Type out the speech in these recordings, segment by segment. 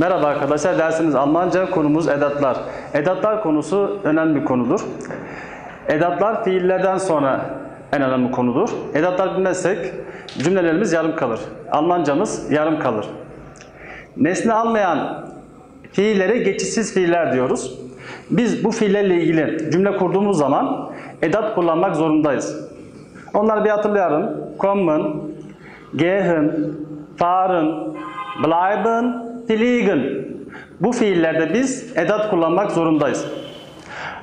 Merhaba arkadaşlar, dersimiz Almanca, konumuz edatlar. Edatlar konusu önemli bir konudur. Edatlar fiillerden sonra en önemli konudur. Edatlar bilmezsek cümlelerimiz yarım kalır. Almancamız yarım kalır. Nesne almayan fiillere geçişsiz fiiller diyoruz. Biz bu fiillerle ilgili cümle kurduğumuz zaman edat kullanmak zorundayız. Onları bir hatırlayalım. Kommen, gehen, fahren, bleiben, fliegen. Bu fiillerde biz edat kullanmak zorundayız.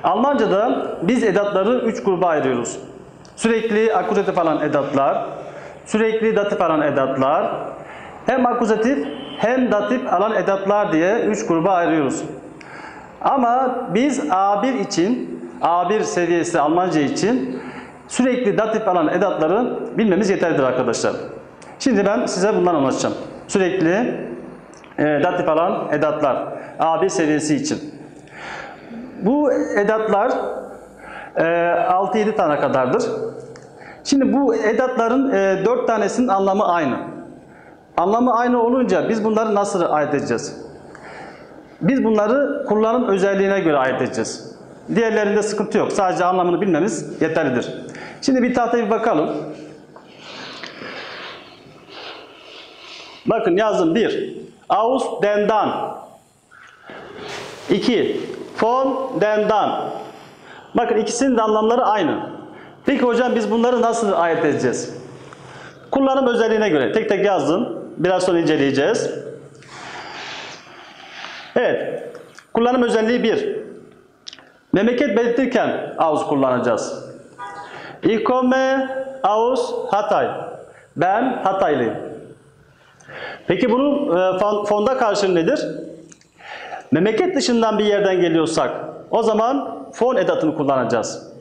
Almanca'da biz edatları üç gruba ayırıyoruz. Sürekli akuzatif alan edatlar, sürekli datif alan edatlar, hem akuzatif hem datif alan edatlar diye üç gruba ayırıyoruz. Ama biz A1 için, A1 seviyesi Almanca için sürekli datif alan edatları bilmemiz yeterlidir arkadaşlar. Şimdi ben size bundan anlatacağım. Sürekli datif alan edatlar A1 seviyesi için. Bu edatlar e, 6-7 tane kadardır. Şimdi bu edatların e, 4 tanesinin anlamı aynı. Anlamı aynı olunca biz bunları nasıl ayırt edeceğiz? Biz bunları kullanım özelliğine göre ayırt edeceğiz. Diğerlerinde sıkıntı yok. Sadece anlamını bilmemiz yeterlidir. Şimdi bir tahtaya bir bakalım. Bakın yazdım. 1. Aus den dan. 2. Von den dan. Bakın ikisinin de anlamları aynı. Peki hocam biz bunları nasıl ayırt edeceğiz? Kullanım özelliğine göre. Tek tek yazdım. Biraz sonra inceleyeceğiz. Evet. Kullanım özelliği 1. Memleket belirtirken aus kullanacağız. Ich komme aus Hatay. Ben Hataylıyım. Peki bunun e, fon- fonda karşılığı nedir? Memleket dışından bir yerden geliyorsak o zaman fon edatını kullanacağız.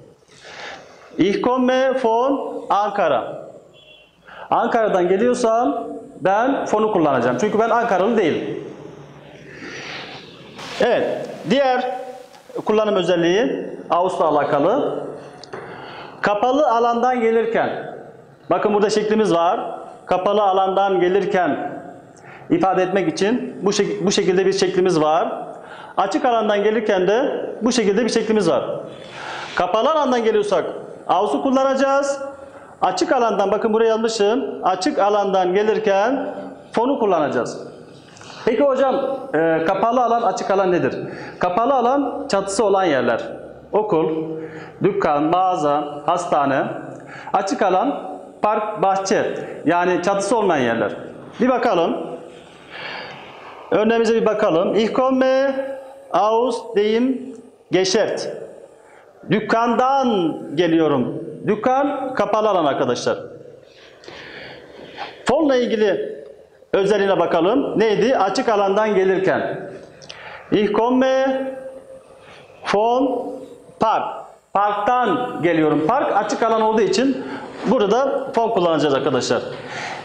Ich komme von Ankara. Ankara'dan geliyorsam ben fonu kullanacağım. Çünkü ben Ankaralı değilim. Evet, diğer kullanım özelliği Ağustos'la alakalı. Kapalı alandan gelirken, bakın burada şeklimiz var. Kapalı alandan gelirken ifade etmek için bu, şek- bu şekilde bir şeklimiz var. Açık alandan gelirken de bu şekilde bir şeklimiz var. Kapalı alandan geliyorsak Ağustos'u kullanacağız. Açık alandan, bakın buraya yazmışım. Açık alandan gelirken fonu kullanacağız. Peki hocam e, kapalı alan açık alan nedir? Kapalı alan çatısı olan yerler. Okul, dükkan, mağaza, hastane. Açık alan park, bahçe. Yani çatısı olmayan yerler. Bir bakalım. Örneğimize bir bakalım. Ich komme aus dem Geschäft. Dükkandan geliyorum. Dükkan kapalı alan arkadaşlar. Fonla ilgili özelliğine bakalım. Neydi? Açık alandan gelirken. Ich komme von Park. Parktan geliyorum. Park açık alan olduğu için burada fon kullanacağız arkadaşlar.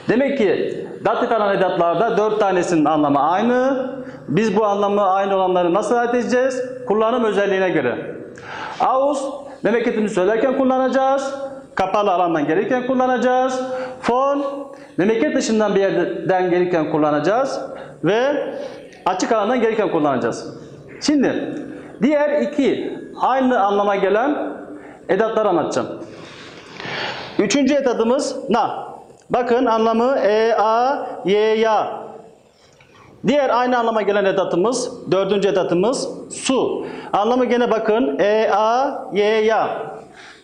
Demek ki datif alan edatlarda dört tanesinin anlamı aynı. Biz bu anlamı aynı olanları nasıl ayırt edeceğiz? Kullanım özelliğine göre. Aus memleketimizi söylerken kullanacağız. Kapalı alandan gelirken kullanacağız. Fon memleket dışından bir yerden gelirken kullanacağız. Ve açık alandan gelirken kullanacağız. Şimdi diğer iki aynı anlama gelen edatları anlatacağım. Üçüncü edatımız na. Bakın anlamı e, a, y, ya. Diğer aynı anlama gelen edatımız, dördüncü edatımız su. Anlamı gene bakın e, a, y, ya.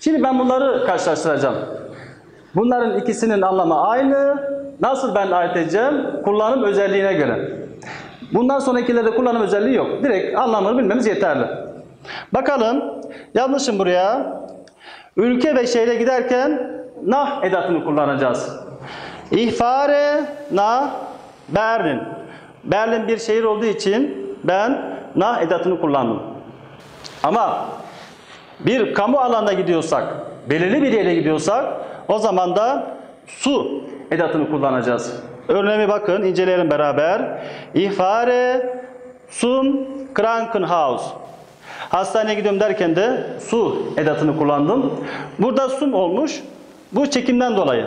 Şimdi ben bunları karşılaştıracağım. Bunların ikisinin anlamı aynı. Nasıl ben ayırt edeceğim? Kullanım özelliğine göre. Bundan sonrakilerde kullanım özelliği yok. Direkt anlamını bilmemiz yeterli. Bakalım. Yazmışım buraya. Ülke ve şehre giderken nah edatını kullanacağız. İhfare na Berlin. Berlin bir şehir olduğu için ben nah edatını kullandım. Ama bir kamu alanına gidiyorsak, belirli bir yere gidiyorsak o zaman da su edatını kullanacağız. Örneğe bakın, inceleyelim beraber. İhfare zum Krankenhaus. Hastaneye gidiyorum derken de su edatını kullandım. Burada sum olmuş. Bu çekimden dolayı.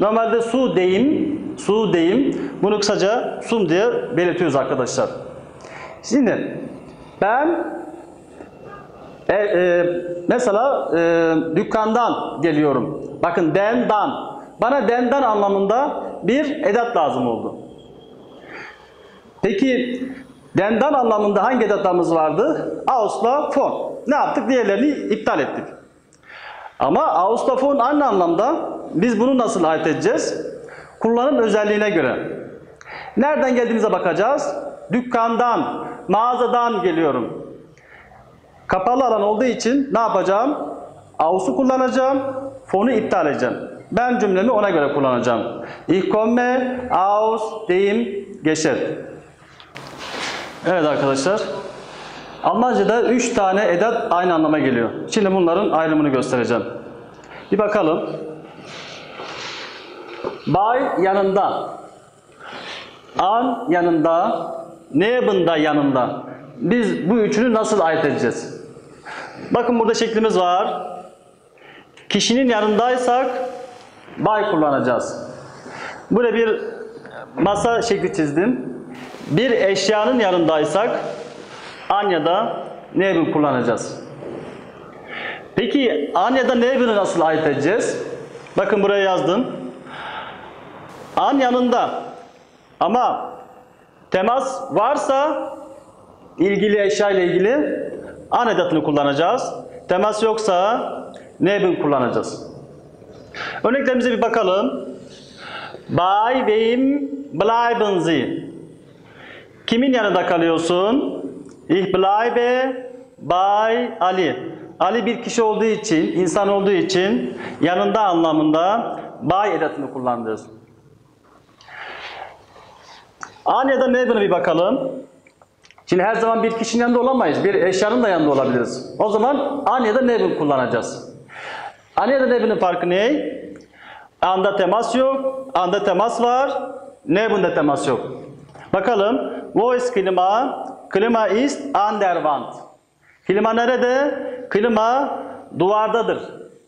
Normalde su deyim, su deyim. Bunu kısaca sum diye belirtiyoruz arkadaşlar. Şimdi ben e, e, mesela e, dükkandan geliyorum. Bakın dendan. Bana dendan anlamında bir edat lazım oldu. Peki dendan anlamında hangi edatlarımız vardı? Ausla fon. Ne yaptık? Diğerlerini iptal ettik. Ama Ausla fon aynı anlamda biz bunu nasıl ayırt edeceğiz? Kullanım özelliğine göre. Nereden geldiğimize bakacağız. Dükkandan, mağazadan geliyorum. Kapalı alan olduğu için ne yapacağım? Aus'u kullanacağım, fonu iptal edeceğim. Ben cümlemi ona göre kullanacağım. Ich komme aus dem Geschäft. Evet arkadaşlar. Almanca'da 3 tane edat aynı anlama geliyor. Şimdi bunların ayrımını göstereceğim. Bir bakalım. By yanında. An yanında. Neben da yanında. Biz bu üçünü nasıl ayırt edeceğiz? Bakın burada şeklimiz var. Kişinin yanındaysak by kullanacağız. Burada bir masa şekli çizdim. Bir eşyanın yanındaysak an ya da neben kullanacağız. Peki an ya da neben'i nasıl ayırt edeceğiz? Bakın buraya yazdım. An yanında ama temas varsa ilgili eşya ile ilgili an edatını kullanacağız. Temas yoksa neben kullanacağız. Örneklerimize bir bakalım. Bei wem bleiben Sie? Kimin yanında kalıyorsun? Ich bleibe bei Ali. Ali bir kişi olduğu için, insan olduğu için yanında anlamında by edatını kullanırız. An ya da neben'e bir bakalım. Şimdi her zaman bir kişinin yanında olamayız. Bir eşyanın da yanında olabiliriz. O zaman an ya da neben kullanacağız. An ya da neben'in farkı ne? Anda temas yok, anda temas var, neben'de temas yok. Bakalım. Wo ist Klima? Klima ist an der Wand. Klima nerede? Klima duvardadır.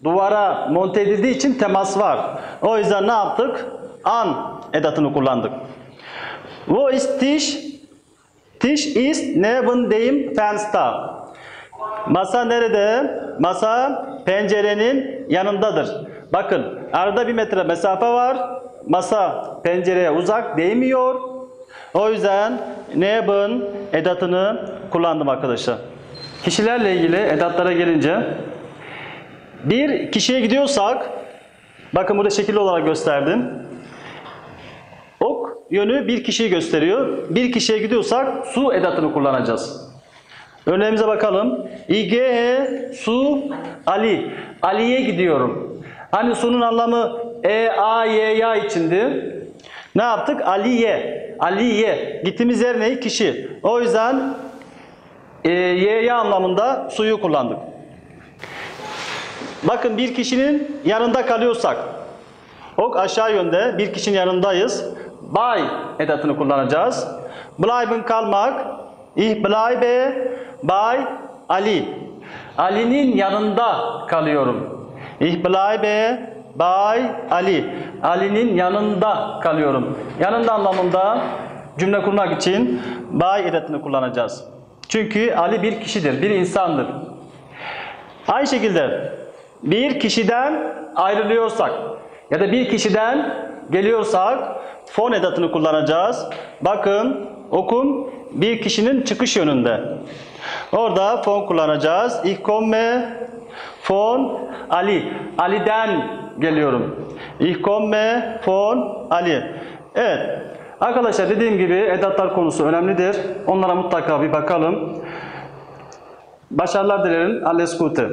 Duvara monte edildiği için temas var. O yüzden ne yaptık? An edatını kullandık. Wo ist Tisch? Tisch ist neben dem Fenster. Masa nerede? Masa pencerenin yanındadır. Bakın arada bir metre mesafe var. Masa pencereye uzak değmiyor. O yüzden neben edatını kullandım arkadaşlar. Kişilerle ilgili edatlara gelince bir kişiye gidiyorsak bakın burada şekilli olarak gösterdim. Ok yönü bir kişiyi gösteriyor. Bir kişiye gidiyorsak su edatını kullanacağız. Örneğimize bakalım. İge su Ali. Ali'ye gidiyorum. Hani sunun anlamı E, A, Y, Ya içindi. Ne yaptık? Aliye. Aliye. Gittiğimiz yer ne? Kişi. O yüzden e, Y, Ya anlamında suyu kullandık. Bakın bir kişinin yanında kalıyorsak ok aşağı yönde bir kişinin yanındayız. By edatını kullanacağız. Bleiben kalmak. Ich bleibe by Ali. Ali'nin yanında kalıyorum. Ich bleibe by Ali. Ali'nin yanında kalıyorum. Yanında anlamında cümle kurmak için by edatını kullanacağız. Çünkü Ali bir kişidir, bir insandır. Aynı şekilde bir kişiden ayrılıyorsak ya da bir kişiden geliyorsak fon edatını kullanacağız. Bakın okun bir kişinin çıkış yönünde. Orada fon kullanacağız. Ich komme von Ali. Ali'den geliyorum. Ich komme von Ali. Evet. Arkadaşlar dediğim gibi edatlar konusu önemlidir. Onlara mutlaka bir bakalım. Başarılar dilerim. Alles Gute.